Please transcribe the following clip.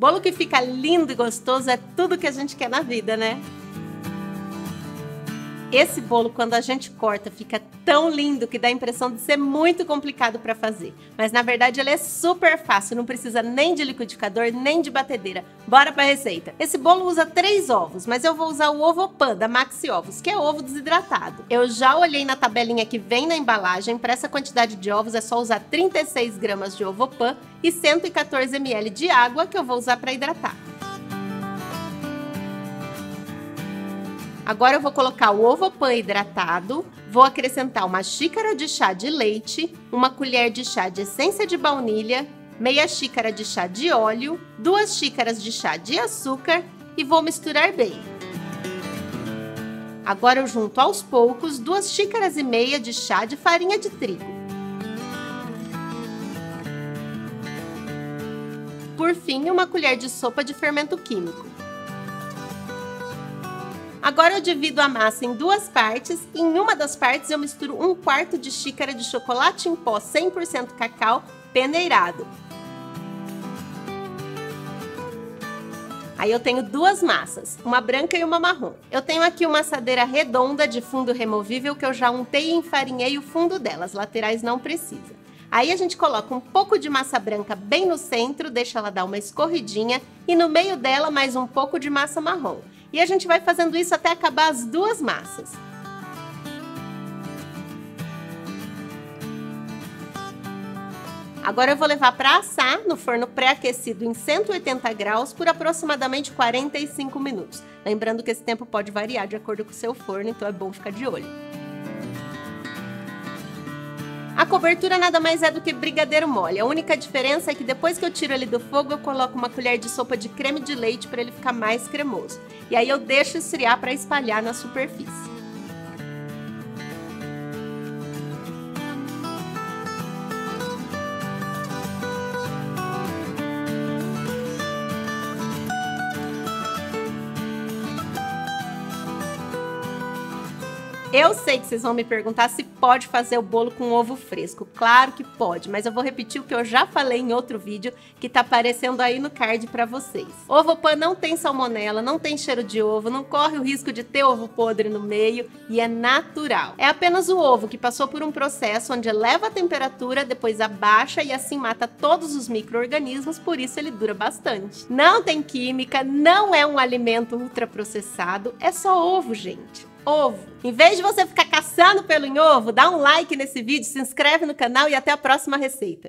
Bolo que fica lindo e gostoso é tudo que a gente quer na vida, né? Esse bolo, quando a gente corta, fica tão lindo que dá a impressão de ser muito complicado para fazer. Mas na verdade ele é super fácil, não precisa nem de liquidificador, nem de batedeira. Bora para a receita. Esse bolo usa três ovos, mas eu vou usar o ovo pan da Maxi Ovos, que é ovo desidratado. Eu já olhei na tabelinha que vem na embalagem, para essa quantidade de ovos é só usar 36 gramas de ovo pan e 114 ml de água que eu vou usar para hidratar. Agora eu vou colocar o ovo pan hidratado, vou acrescentar uma xícara de chá de leite, uma colher de chá de essência de baunilha, meia xícara de chá de óleo, duas xícaras de chá de açúcar e vou misturar bem. Agora eu junto aos poucos duas xícaras e meia de chá de farinha de trigo. Por fim, uma colher de sopa de fermento químico. Agora eu divido a massa em duas partes e em uma das partes eu misturo um quarto de xícara de chocolate em pó 100% cacau peneirado. Aí eu tenho duas massas, uma branca e uma marrom. Eu tenho aqui uma assadeira redonda de fundo removível que eu já untei e enfarinhei o fundo dela, as laterais não precisa. Aí a gente coloca um pouco de massa branca bem no centro, deixa ela dar uma escorridinha e no meio dela mais um pouco de massa marrom. E a gente vai fazendo isso até acabar as duas massas. Agora eu vou levar para assar no forno pré-aquecido em 180 graus por aproximadamente 45 minutos. Lembrando que esse tempo pode variar de acordo com o seu forno, então é bom ficar de olho. Cobertura nada mais é do que brigadeiro mole. A única diferença é que depois que eu tiro ele do fogo, eu coloco uma colher de sopa de creme de leite para ele ficar mais cremoso. E aí eu deixo esfriar para espalhar na superfície. Eu sei que vocês vão me perguntar se pode fazer o bolo com ovo fresco. Claro que pode, mas eu vou repetir o que eu já falei em outro vídeo que tá aparecendo aí no card para vocês. Ovo pan não tem salmonela, não tem cheiro de ovo, não corre o risco de ter ovo podre no meio e é natural. É apenas o ovo que passou por um processo onde eleva a temperatura, depois abaixa e assim mata todos os micro-organismos, por isso ele dura bastante. Não tem química, não é um alimento ultraprocessado, é só ovo, gente ovo. Em vez de você ficar caçando pelo em ovo, dá um like nesse vídeo, se inscreve no canal e até a próxima receita.